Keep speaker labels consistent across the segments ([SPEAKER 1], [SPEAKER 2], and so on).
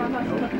[SPEAKER 1] Um, do you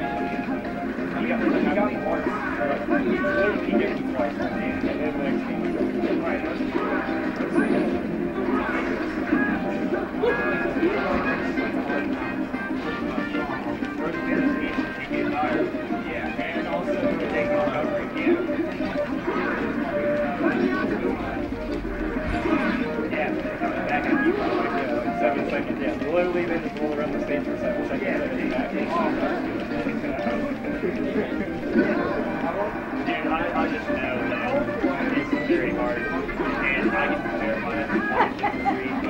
[SPEAKER 2] Literally, they just roll around the stage for seconds. and then back.
[SPEAKER 3] Dude, I, I just know that it's very hard. And I can verify it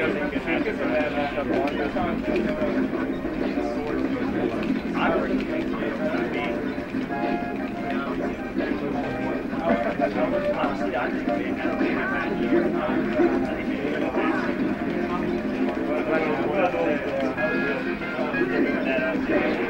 [SPEAKER 2] Mario think